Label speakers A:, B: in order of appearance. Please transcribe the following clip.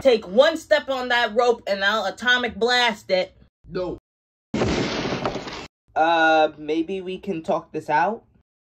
A: Take one step on that rope and I'll atomic blast it.
B: No.
A: Uh, maybe we can talk this out?